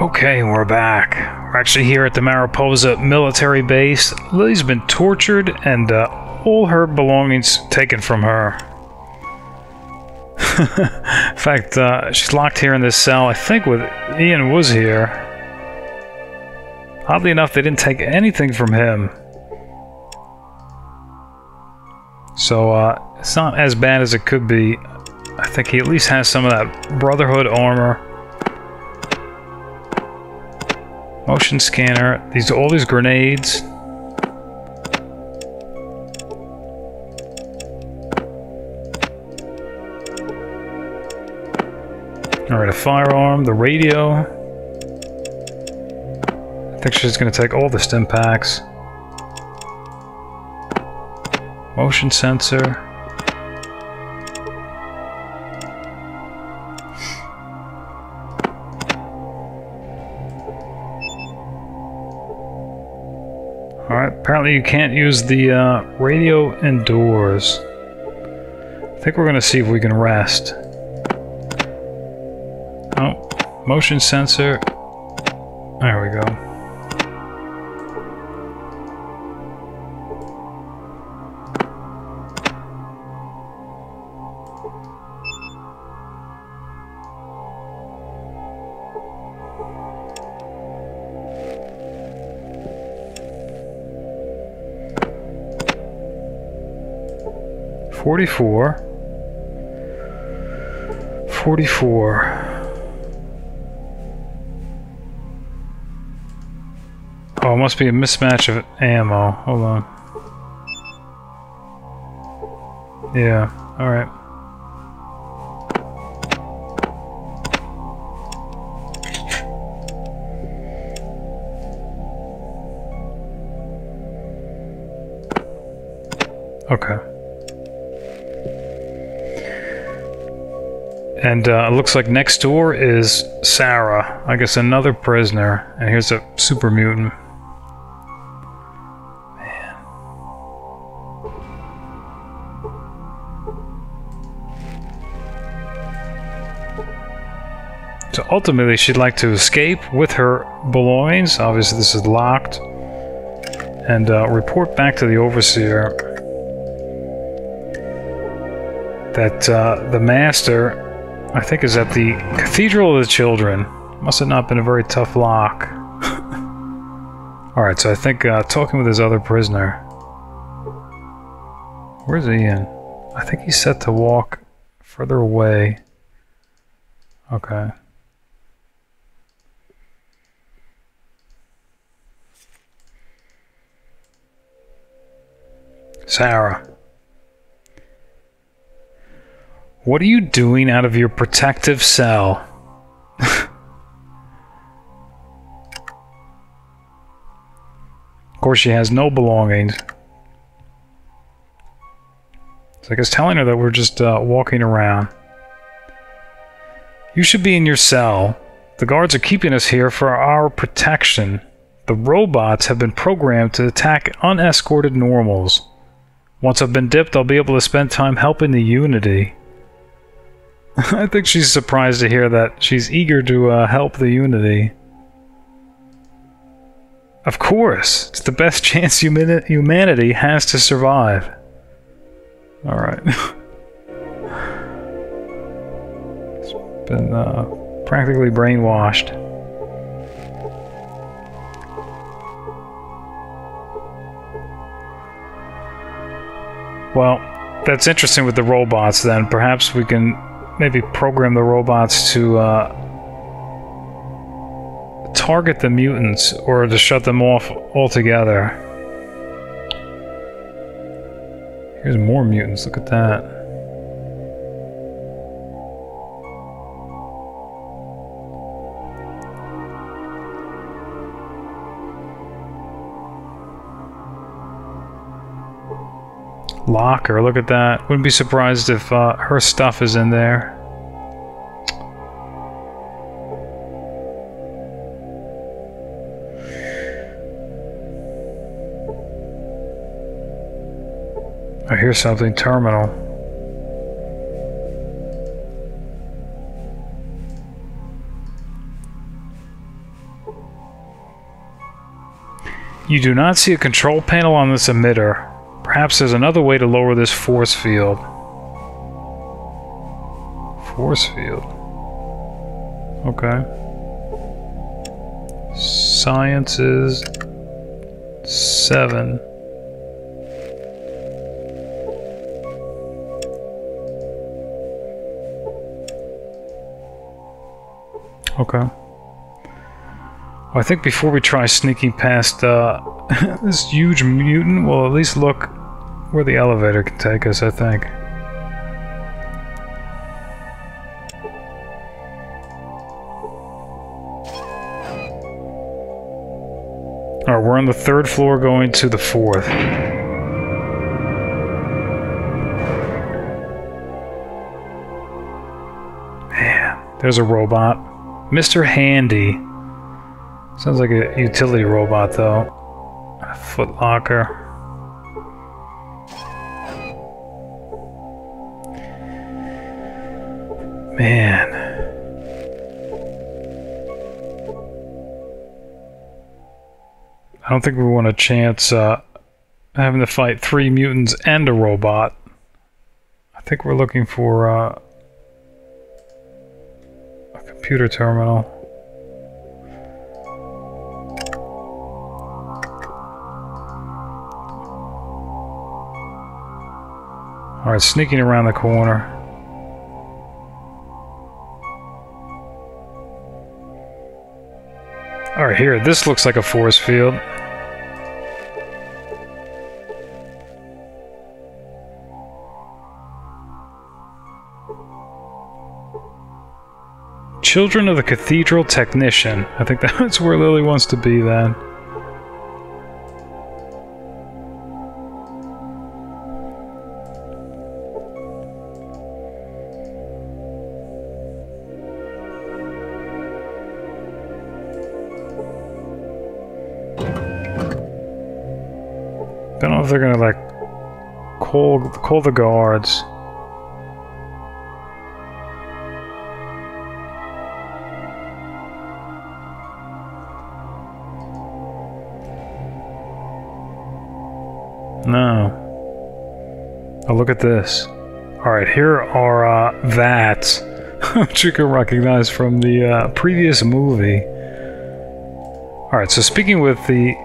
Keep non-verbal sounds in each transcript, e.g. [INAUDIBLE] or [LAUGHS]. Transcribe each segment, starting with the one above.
Okay, we're back. We're actually here at the Mariposa military base. Lilly's been tortured and uh, all her belongings taken from her. [LAUGHS] in fact, uh, she's locked here in this cell, I think with Ian was here. Oddly enough, they didn't take anything from him. So, uh, it's not as bad as it could be. I think he at least has some of that Brotherhood armor. Motion scanner. These all these grenades. Alright, a firearm, the radio. I think she's gonna take all the Stimpaks. Motion sensor. Apparently you can't use the uh, radio indoors. I think we're gonna see if we can rest. Oh, motion sensor. There we go. Forty-four. Forty-four. Oh, it must be a mismatch of ammo. Hold on. Yeah, alright. Okay. And uh, it looks like next door is Sarah. I guess another prisoner. And here's a super mutant. So ultimately, she'd like to escape with her belongings. Obviously, this is locked. And uh, report back to the Overseer that uh, the Master, I think, is at the Cathedral of the Children. Must have not been a very tough lock. [LAUGHS] Alright, so I think uh, talking with his other prisoner. Where's Ian? I think he's set to walk further away. Okay. Sarah. What are you doing out of your protective cell? of course, she has no belongings. It's like it's telling her that we're just uh, walking around. You should be in your cell. The guards are keeping us here for our protection. The robots have been programmed to attack unescorted normals. Once I've been dipped, I'll be able to spend time helping the Unity. [LAUGHS] I think she's surprised to hear that. She's eager to uh, help the Unity. Of course! It's the best [LAUGHS] chance humanity has to survive. Alright. [LAUGHS] it's been uh, practically brainwashed. Well, that's interesting with the robots then. Perhaps we can maybe program the robots to uh, target the mutants or to shut them off altogether. Here's more mutants, look at that. Locker, look at that. Wouldn't be surprised if uh, her stuff is in there. I hear something terminal. You do not see a control panel on this emitter. Perhaps there's another way to lower this force field. Force field. Okay. Sciences. Seven. Okay. I think before we try sneaking past uh, [LAUGHS] this huge mutant, we'll at least look where the elevator can take us, I think. Alright, we're on the third floor going to the fourth. Man, there's a robot. Mr. Handy. Sounds like a utility robot, though. A foot locker. Man. I don't think we want a chance uh, having to fight three mutants and a robot. I think we're looking for uh, a computer terminal. Alright, sneaking around the corner. Alright, here, this looks like a force field. Children of the Cathedral Technician. I think [LAUGHS] that's where Lilly wants to be then. Don't know if they're gonna like call call the guards. No. Oh, look at this. Alright, here are uh, that, [LAUGHS] which you can recognize from the uh, previous movie. Alright, so speaking with the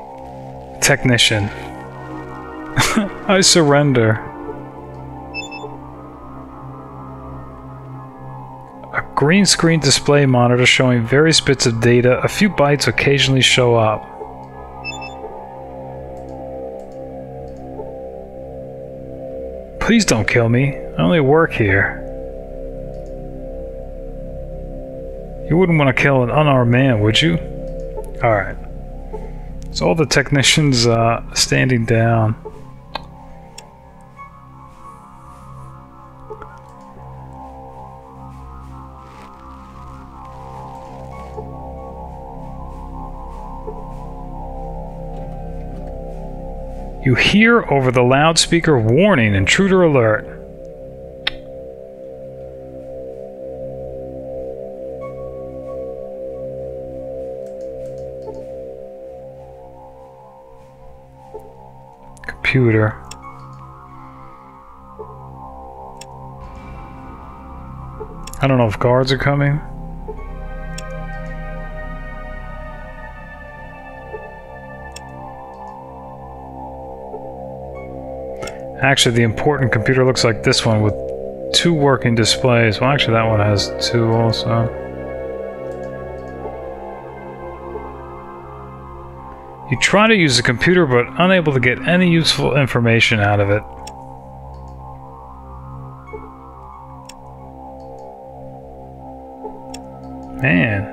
technician, [LAUGHS] I surrender. A green screen display monitor showing various bits of data. A few bytes occasionally show up. Please don't kill me. I only work here. You wouldn't want to kill an unarmed man, would you? Alright. So all the technicians uh, standing down. You hear over the loudspeaker warning, intruder alert. Computer. I don't know if guards are coming. Actually, the important computer looks like this one with two working displays. Well, actually, that one has two also. You try to use the computer, but unable to get any useful information out of it. Man.